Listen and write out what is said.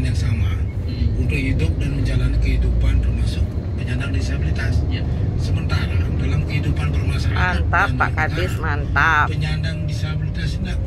yang sama Hmm. untuk hidup dan menjalani kehidupan termasuk penyandang disabilitas. Ya. Sementara dalam kehidupan bermasyarakat Mantap Pak Kadis, mantap. penyandang disabilitas tidak